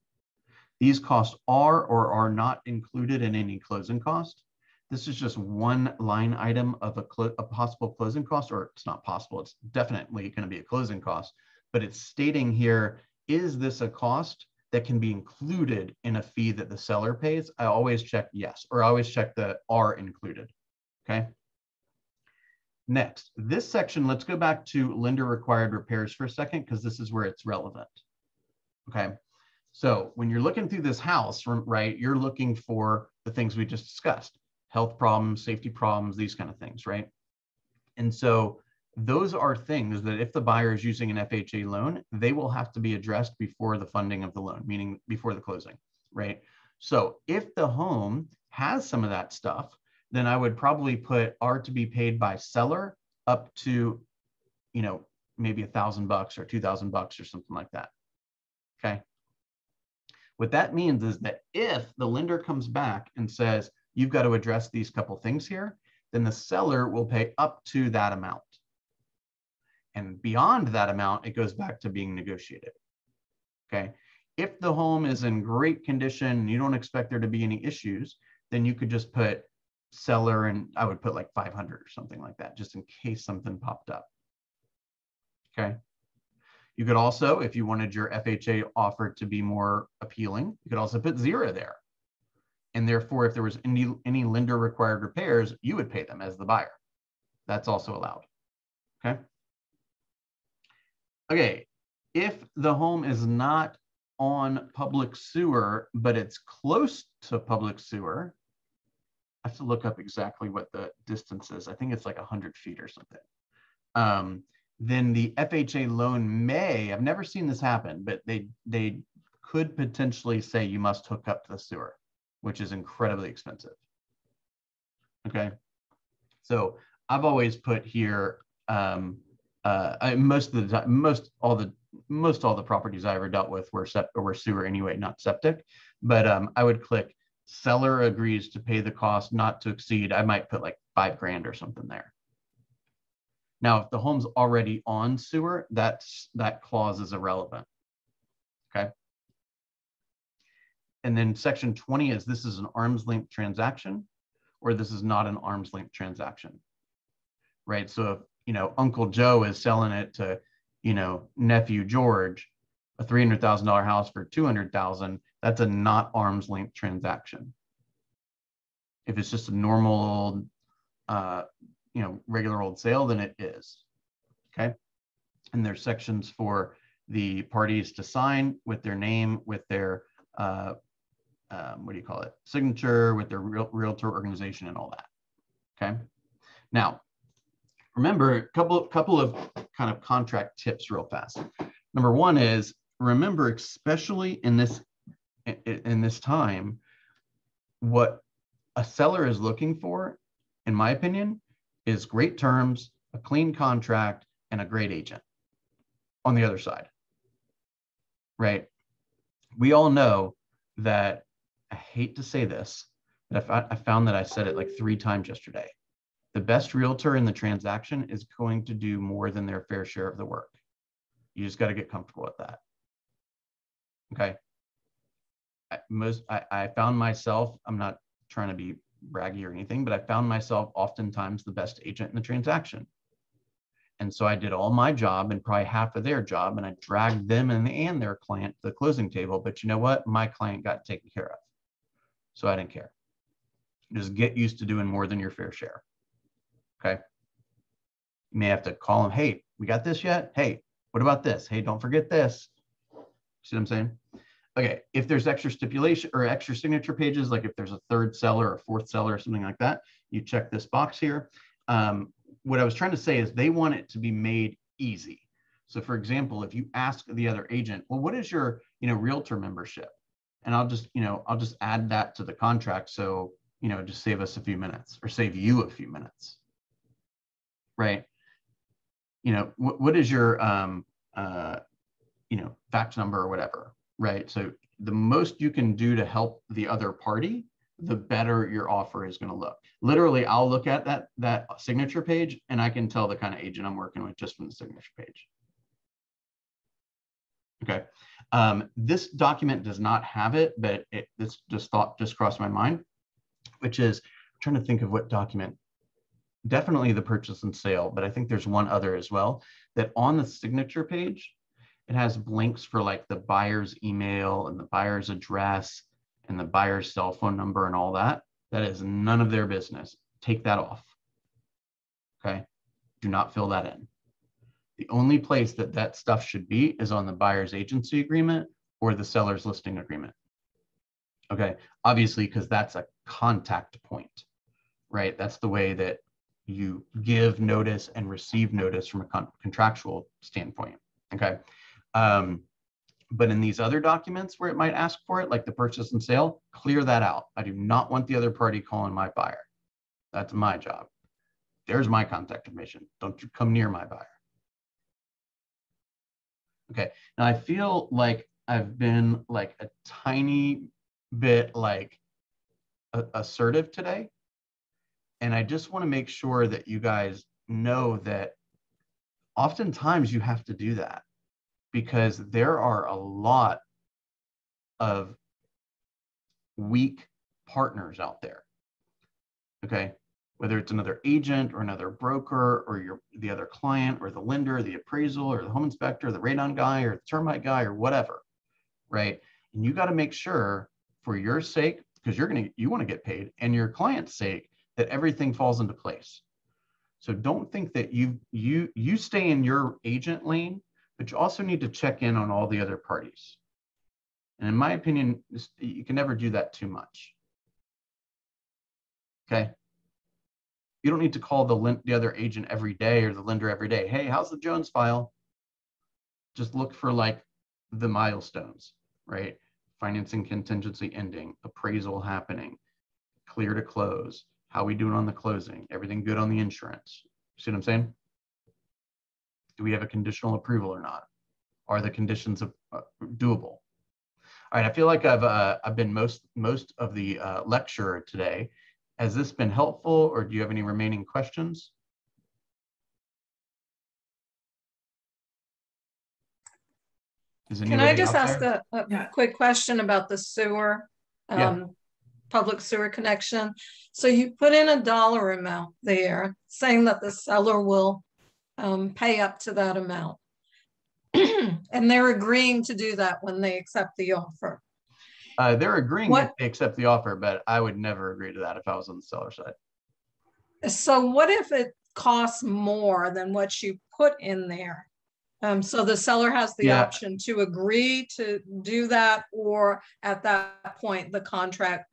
These costs are or are not included in any closing cost. This is just one line item of a, a possible closing cost, or it's not possible, it's definitely going to be a closing cost, but it's stating here, is this a cost that can be included in a fee that the seller pays? I always check yes, or I always check the are included, okay? Next, this section, let's go back to lender required repairs for a second, because this is where it's relevant, okay? So when you're looking through this house, right, you're looking for the things we just discussed health problems, safety problems, these kind of things, right? And so those are things that if the buyer is using an FHA loan, they will have to be addressed before the funding of the loan, meaning before the closing, right? So if the home has some of that stuff, then I would probably put are to be paid by seller up to, you know, maybe a thousand bucks or two thousand bucks or something like that. Okay. What that means is that if the lender comes back and says, you've got to address these couple things here, then the seller will pay up to that amount. And beyond that amount, it goes back to being negotiated. Okay. If the home is in great condition you don't expect there to be any issues, then you could just put seller and I would put like 500 or something like that, just in case something popped up. Okay. You could also, if you wanted your FHA offer to be more appealing, you could also put zero there. And therefore, if there was any, any lender required repairs, you would pay them as the buyer. That's also allowed. Okay. Okay. If the home is not on public sewer, but it's close to public sewer, I have to look up exactly what the distance is. I think it's like 100 feet or something. Um, then the FHA loan may, I've never seen this happen, but they, they could potentially say you must hook up to the sewer which is incredibly expensive. Okay. So I've always put here, um, uh, I, most of the most all the most all the properties I ever dealt with were sept or were sewer anyway, not septic. But um, I would click seller agrees to pay the cost not to exceed. I might put like five grand or something there. Now, if the home's already on sewer, that's that clause is irrelevant. Okay. And then section 20 is this is an arm's length transaction or this is not an arm's length transaction, right? So if, you know, Uncle Joe is selling it to, you know, nephew George, a $300,000 house for 200,000, that's a not arm's length transaction. If it's just a normal, uh, you know, regular old sale, than it is, okay? And there's sections for the parties to sign with their name, with their uh, um, what do you call it, signature with their real, realtor organization and all that. Okay. Now, remember a couple, couple of kind of contract tips real fast. Number one is remember, especially in this, in this time, what a seller is looking for, in my opinion, is great terms, a clean contract, and a great agent on the other side. Right? We all know that I hate to say this, but I, found that I said it like three times yesterday. The best realtor in the transaction is going to do more than their fair share of the work. You just got to get comfortable with that. Okay. I, most I, I found myself, I'm not trying to be braggy or anything, but I found myself oftentimes the best agent in the transaction. And so I did all my job and probably half of their job, and I dragged them and, and their client to the closing table. But you know what? My client got taken care of. So I didn't care. Just get used to doing more than your fair share. Okay. You may have to call them, hey, we got this yet? Hey, What about this? Hey, don't forget this. See what I'm saying? Okay, if there's extra stipulation or extra signature pages, like if there's a third seller or fourth seller or something like that, you check this box here. Um, what I was trying to say is they want it to be made easy. So for example, if you ask the other agent, well, what is your, you know, realtor membership? And I'll just, you know, I'll just add that to the contract. So, you know, just save us a few minutes or save you a few minutes. Right. You know, what, what is your, um, uh, you know, fax number or whatever, right? So the most you can do to help the other party, the better your offer is going to look. Literally, I'll look at that that signature page and I can tell the kind of agent I'm working with just from the signature page. Okay. Um, this document does not have it, but it, this just thought just crossed my mind, which is I'm trying to think of what document. Definitely the purchase and sale, but I think there's one other as well that on the signature page, it has blinks for like the buyer's email and the buyer's address and the buyer's cell phone number and all that. That is none of their business. Take that off. Okay. Do not fill that in. The only place that that stuff should be is on the buyer's agency agreement or the seller's listing agreement. Okay, obviously, because that's a contact point, right? That's the way that you give notice and receive notice from a con contractual standpoint. Okay. Um, but in these other documents where it might ask for it, like the purchase and sale, clear that out. I do not want the other party calling my buyer. That's my job. There's my contact information. Don't you come near my buyer. Okay, now I feel like I've been like a tiny bit like assertive today. And I just want to make sure that you guys know that oftentimes you have to do that because there are a lot of weak partners out there. Okay whether it's another agent or another broker or your the other client or the lender, the appraisal or the home inspector, the radon guy or the termite guy or whatever, right? And you got to make sure for your sake, because you're gonna you want to get paid, and your client's sake, that everything falls into place. So don't think that you you you stay in your agent lane, but you also need to check in on all the other parties. And in my opinion, you can never do that too much. Okay. You don't need to call the, the other agent every day or the lender every day. Hey, how's the Jones file? Just look for like the milestones, right? Financing contingency ending, appraisal happening, clear to close, how we doing on the closing, everything good on the insurance. See what I'm saying? Do we have a conditional approval or not? Are the conditions of, uh, doable? All right, I feel like I've uh, I've been most most of the uh, lecture today, has this been helpful or do you have any remaining questions? Can I just ask a, a yeah. quick question about the sewer, um, yeah. public sewer connection? So you put in a dollar amount there saying that the seller will um, pay up to that amount. <clears throat> and they're agreeing to do that when they accept the offer. Uh, they're agreeing what, that they accept the offer, but I would never agree to that if I was on the seller side. So what if it costs more than what you put in there? Um, so the seller has the yeah. option to agree to do that, or at that point, the contract,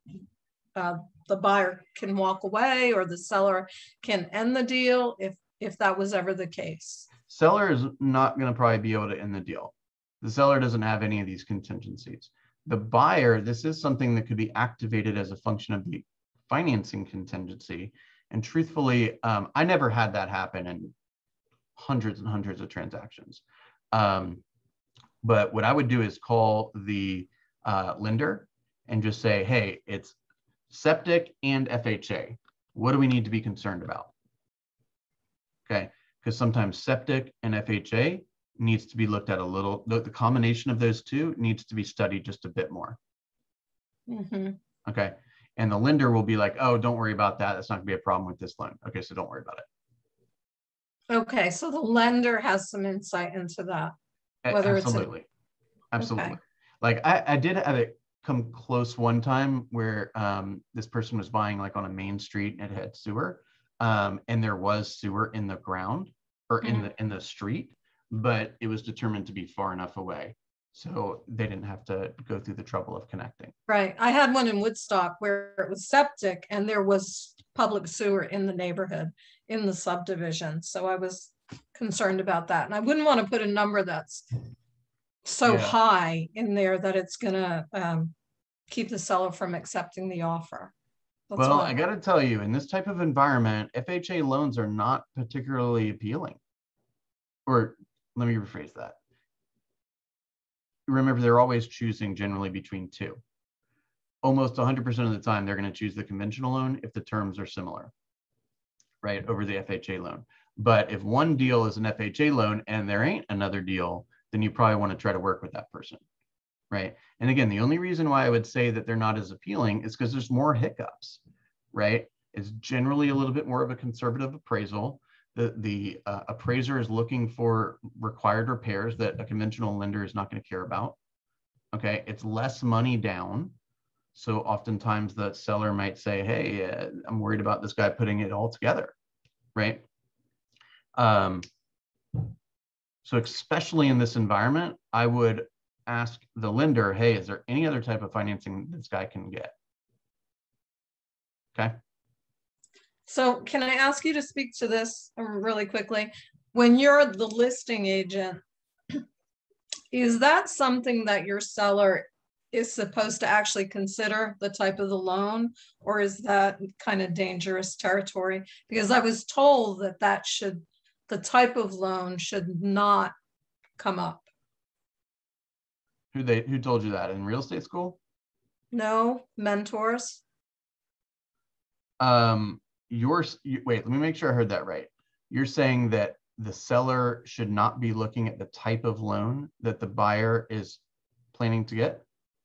uh, the buyer can walk away, or the seller can end the deal if if that was ever the case. Seller is not going to probably be able to end the deal. The seller doesn't have any of these contingencies the buyer, this is something that could be activated as a function of the financing contingency. And truthfully, um, I never had that happen in hundreds and hundreds of transactions. Um, but what I would do is call the uh, lender and just say, hey, it's septic and FHA. What do we need to be concerned about? Okay, because sometimes septic and FHA needs to be looked at a little, the, the combination of those two needs to be studied just a bit more. Mm-hmm. Okay. And the lender will be like, oh, don't worry about that. That's not gonna be a problem with this loan. Okay, so don't worry about it. Okay, so the lender has some insight into that. Whether Absolutely. It's. Absolutely. Okay. Like I, I did have it come close one time where um, this person was buying like on a main street and it had sewer. Um, and there was sewer in the ground or in mm-hmm. the in the street but it was determined to be far enough away. So they didn't have to go through the trouble of connecting. Right. I had one in Woodstock where it was septic and there was public sewer in the neighborhood in the subdivision. So I was concerned about that. And I wouldn't want to put a number that's so Yeah. high in there that it's gonna um, keep the seller from accepting the offer. That's well. I got to tell you, in this type of environment, FHA loans are not particularly appealing. Or let me rephrase that. Remember, they're always choosing generally between two. Almost 100% of the time, they're going to choose the conventional loan if the terms are similar, right, over the FHA loan. But if one deal is an FHA loan and there ain't another deal, then you probably want to try to work with that person, right? And again, the only reason why I would say that they're not as appealing is because there's more hiccups, right? It's generally a little bit more of a conservative appraisal. The, the uh, appraiser is looking for required repairs that a conventional lender is not going to care about. Okay, it's less money down. So oftentimes the seller might say, hey, uh, I'm worried about this guy putting it all together, right? Um, so especially in this environment, I would ask the lender, hey, is there any other type of financing this guy can get? Okay. So can I ask you to speak to this um, really quickly? When you're the listing agent, <clears throat> is that something that your seller is supposed to actually consider the type of the loan? Or is that kind of dangerous territory? Because I was told that that should, the type of loan should not come up. Who they who told you that in real estate school? No mentors? Um, yours. You, wait, let me make sure I heard that right. You're saying that the seller should not be looking at the type of loan that the buyer is planning to get.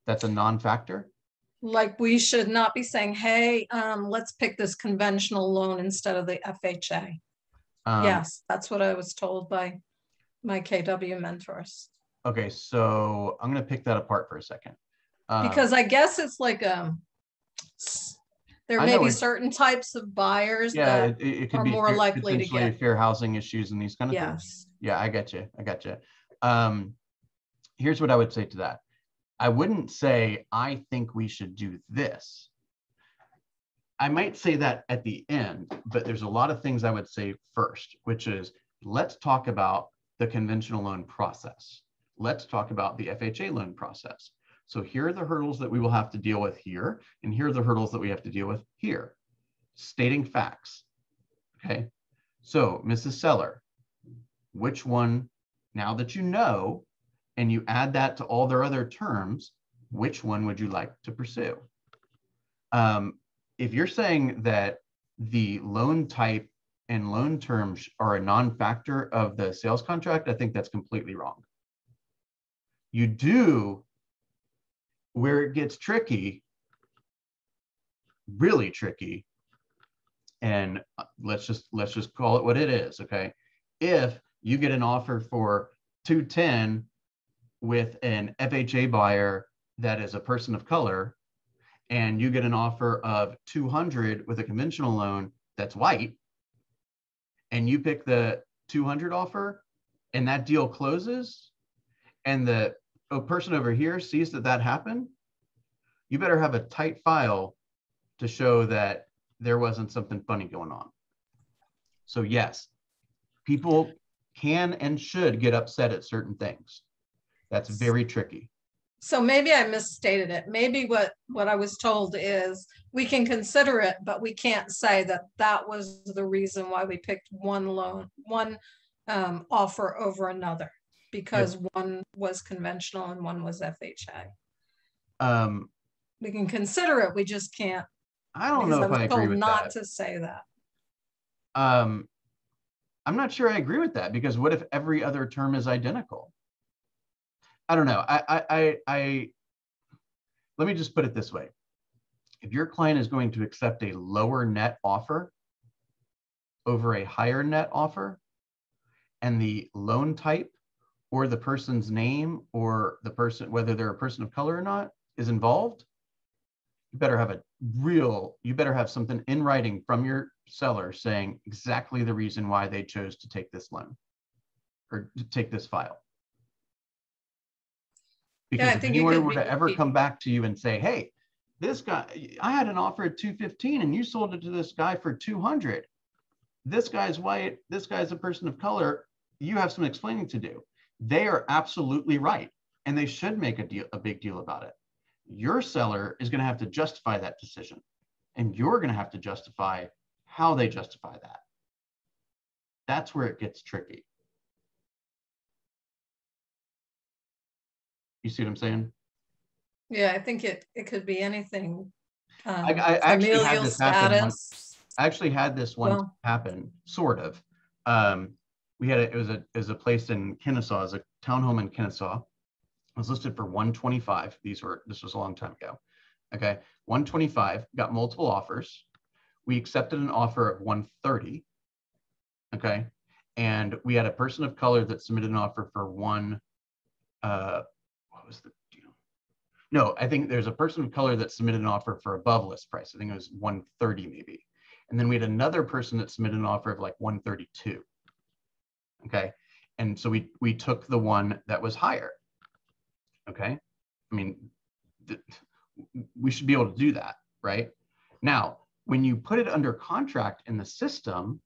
That's a non-factor. Like we should not be saying, hey, um, let's pick this conventional loan instead of the FHA. Um, Yes, that's what I was told by my KW mentors. Okay, so I'm gonna pick that apart for a second. Um, Because I guess it's like, um, there may be certain types of buyers yeah, that, it, it are be more fair- likely to get- fair housing issues and these kind of things. yes. Yeah, I got you. I got you. Um, here's what I would say to that. I wouldn't say, I think we should do this. I might say that at the end, but there's a lot of things I would say first, which is let's talk about the conventional loan process. Let's talk about the FHA loan process. So here are the hurdles that we will have to deal with here, and here are the hurdles that we have to deal with here. Stating facts. Okay. So, Mrs. Seller, which one, now that you know, and you add that to all their other terms, which one would you like to pursue? Um, if you're saying that the loan type and loan terms are a non-factor of the sales contract, I think that's completely wrong. You do, where it gets tricky, really tricky, and uh, let's just let's just call it what it is, okay? If you get an offer for 210 with an FHA buyer that is a person of color, and you get an offer of 200 with a conventional loan that's white, and you pick the 200 offer, and that deal closes, and the a person over here sees that that happened, you better have a tight file to show that there wasn't something funny going on. So yes, people can and should get upset at certain things. That's very tricky. So maybe I misstated it. Maybe what, what I was told is we can consider it, but we can't say that that was the reason why we picked one loan, one um, offer over another. Because one was conventional and one was FHA. Um, We can consider it, we just can't. I don't know if was I agree with Not that. to say that. Um, I'm not sure I agree with that because what if every other term is identical? I don't know. I, I, I, I, let me just put it this way. If your client is going to accept a lower net offer over a higher net offer, and the loan type or the person's name or the person, whether they're a person of color or not, is involved, you better have a real, you better have something in writing from your seller saying exactly the reason why they chose to take this loan or to take this file. Yeah, Because if anyone were to ever come back to you and say, hey, this guy, I had an offer at 215 and you sold it to this guy for 200. This guy's white, this guy's a person of color. You have some explaining to do. They are absolutely right. And they should make a deal, a big deal about it. Your seller is going to have to justify that decision. And you're going to have to justify how they justify that. That's where it gets tricky. You see what I'm saying? Yeah, I think it, it could be anything. Um, I- I actually had this happen once. I actually had this one Well- happen, sort of. Um, we had a, it was a was a place in Kennesaw, was a townhome in Kennesaw. It was listed for 125. These were this was a long time ago. Okay, 125 got multiple offers. We accepted an offer of 130. Okay, and we had a person of color that submitted an offer for one. Uh, what was the deal? No, I think there's a person of color that submitted an offer for above list price. I think it was 130 maybe. And then we had another person that submitted an offer of like 132. Okay. And so we we took the one that was higher. Okay. I mean, we should be able to do that, right? Now, when you put it under contract in the system,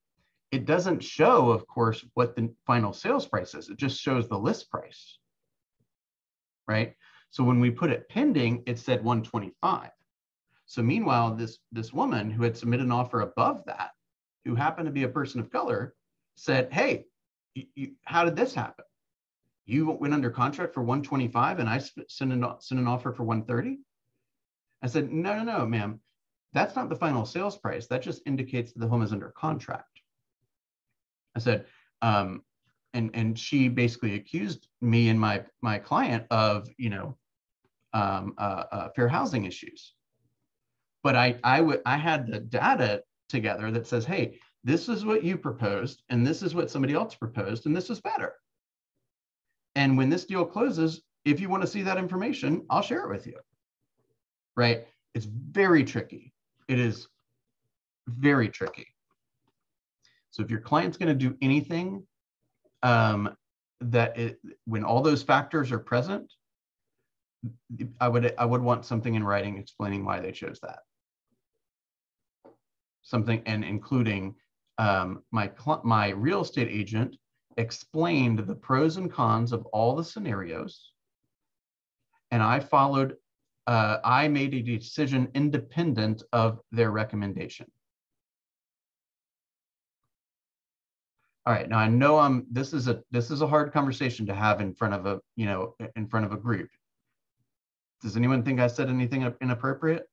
it doesn't show, of course, what the final sales price is. It just shows the list price, right? So when we put it pending, it said 125. So meanwhile, this this woman who had submitted an offer above that, who happened to be a person of color, said, "Hey, you, how did this happen? You went under contract for 125, and I sent an sent an offer for 130." I said, "No, no, no, ma'am, that's not the final sales price. That just indicates that the home is under contract." I said, um, and and she basically accused me and my my client of you know um, uh, uh, fair housing issues but I I would I had the data together that says, hey, this is what you proposed, and this is what somebody else proposed, and this is better. And when this deal closes, if you want to see that information, I'll share it with you. Right? It's very tricky. It is very tricky. So if your client's going to do anything um, that it, when all those factors are present, I would I would want something in writing explaining why they chose that. Something and including um, my my real estate agent explained the pros and cons of all the scenarios, and I followed. Uh, I made a decision independent of their recommendation. All right, now I know I'm. This is a this is a hard conversation to have in front of a you know in front of a group. Does anyone think I said anything inappropriate?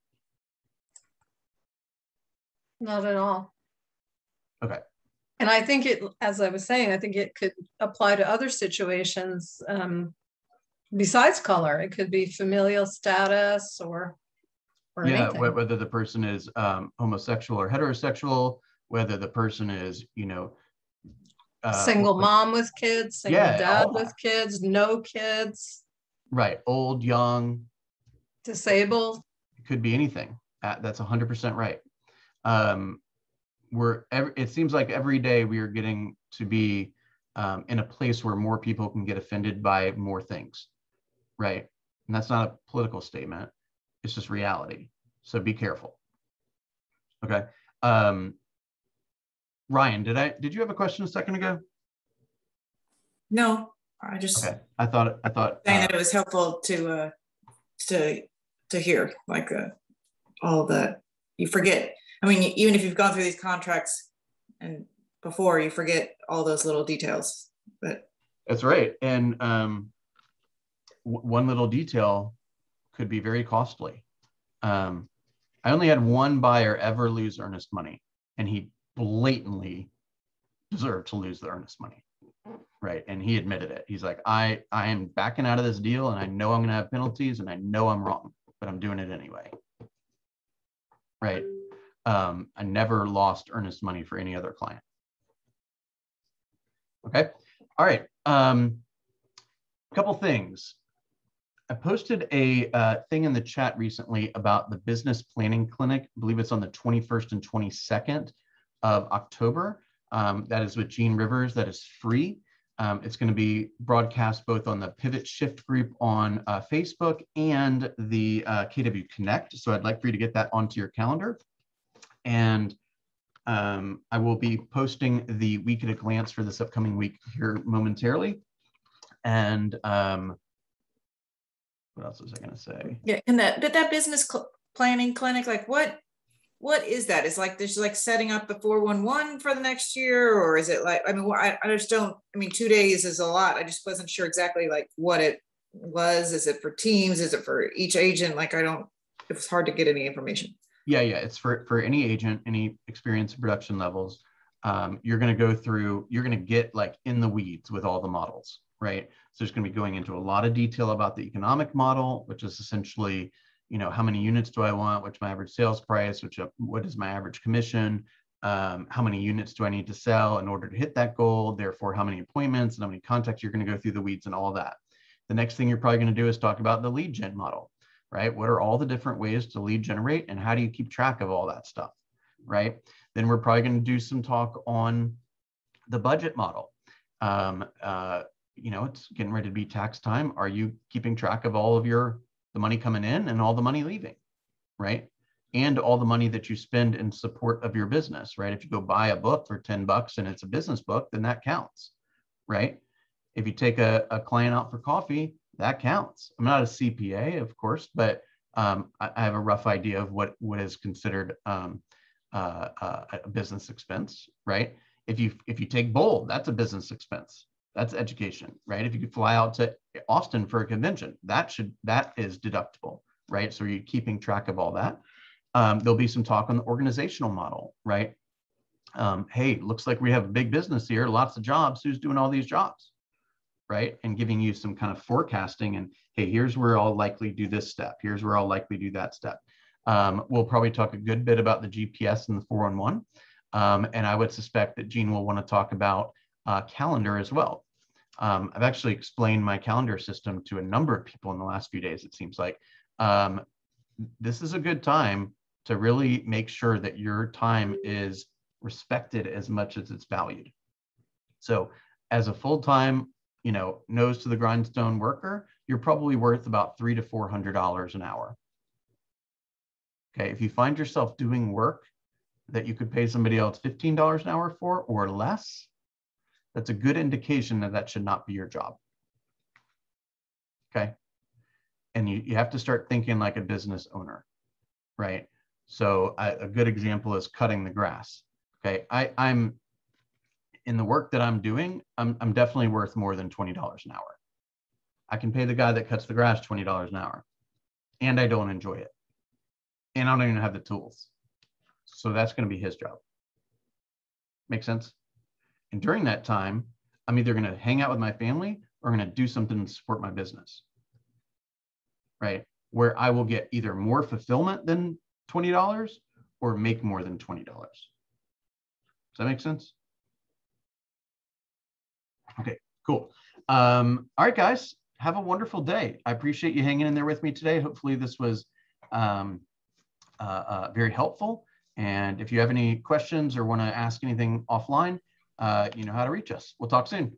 Not at all. Okay. And I think it, as I was saying, I think it could apply to other situations um, besides color. It could be familial status or, or yeah, anything. wh- whether the person is um, homosexual or heterosexual, whether the person is, you know, uh, single mom with kids, single Yeah, dad with kids, no kids, right, old, young, disabled. it could be anything. Uh, that's 100% right. Um, we're, it seems like every day we are getting to be um, in a place where more people can get offended by more things, right? And that's not a political statement. It's just reality. So be careful. Okay. Um, Ryan, did I, did you have a question a second ago? No, I just Okay. I thought, I thought, saying uh, that it was helpful to uh to to hear like uh all that you forget. I mean, even if you've gone through these contracts and before, you forget all those little details. But That's right. And um, w- one little detail could be very costly. Um, I only had one buyer ever lose earnest money, and he blatantly deserved to lose the earnest money. Right. And he admitted it. He's like, I, I am backing out of this deal, and I know I'm going to have penalties, and I know I'm wrong, but I'm doing it anyway. Right. Um, I never lost earnest money for any other client. Okay. All right. Um, couple things. I posted a uh, thing in the chat recently about the business planning clinic. I believe it's on the 21st and 22nd of October. Um, that is with Gene Rivers. That is free. Um, it's going to be broadcast both on the Pivot Shift group on uh, Facebook and the uh, KW Connect. So I'd like for you to get that onto your calendar. And um, I will be posting the week at a glance for this upcoming week here momentarily. And um, what else was I going to say? Yeah, and that but that business cl planning clinic, like what what is that? Is like there's like setting up the 411 for the next year, or is it like I mean I, I just don't I mean two days is a lot. I just wasn't sure exactly like what it was. Is it for teams? Is it for each agent? Like I don't it was hard to get any information. Yeah, yeah, it's for for any agent, any experience production levels. Um, you're going to go through, you're going to get like in the weeds with all the models, right? So there's going to be going into a lot of detail about the economic model, which is essentially you know, how many units do I want? What's my average sales price? Which what is my average commission? Um, how many units do I need to sell in order to hit that goal? Therefore, how many appointments and how many contacts you're going to go through the weeds and all that. The next thing you're probably going to do is talk about the lead gen model, right? What are all the different ways to lead generate and how do you keep track of all that stuff, right? Then we're probably going to do some talk on the budget model. Um, uh, you know, it's getting ready to be tax time. Are you keeping track of all of your the money coming in and all the money leaving, right? And all the money that you spend in support of your business, right? If you go buy a book for 10 bucks and it's a business book, then that counts, right? If you take a, a client out for coffee, that counts. I'm not a CPA, of course, but um, I, I, have a rough idea of what, what is considered um, uh, uh, a business expense, right? If you if you take bold, that's a business expense, that's education, right? If you could fly out to Austin for a convention, that should that is deductible, right? So you're keeping track of all that. Um, there'll be some talk on the organizational model, right? Um, hey, looks like we have a big business here, lots of jobs. Who's doing all these jobs, right? And giving you some kind of forecasting and hey, here's where I'll likely do this step. Here's where I'll likely do that step. Um, we'll probably talk a good bit about the GPS and the 411. Um, and I would suspect that Gene will want to talk about uh, calendar as well. Um, I've actually explained my calendar system to a number of people in the last few days, it seems like. Um, this is a good time to really make sure that your time is respected as much as it's valued. So as a full-time, you know, nose to the grindstone worker, you're probably worth about three to four hundred dollars an hour. Okay, if you find yourself doing work that you could pay somebody else $15 an hour for or less, that's a good indication that that should not be your job. Okay. And you, you have to start thinking like a business owner, right? So a good example is cutting the grass. Okay. I, I'm in the work that I'm doing, I'm, I'm definitely worth more than $20 an hour. I can pay the guy that cuts the grass $20 an hour and I don't enjoy it. And I don't even have the tools. So that's going to be his job. Make sense? And during that time, I'm either going to hang out with my family or I'm going to do something to support my business. Right? Where I will get either more fulfillment than $20 or make more than $20. Does that make sense? Okay, cool. Um, all right, guys, have a wonderful day. I appreciate you hanging in there with me today. Hopefully this was um, uh, uh, very helpful. And if you have any questions or want to ask anything offline, uh, you know how to reach us. We'll talk soon.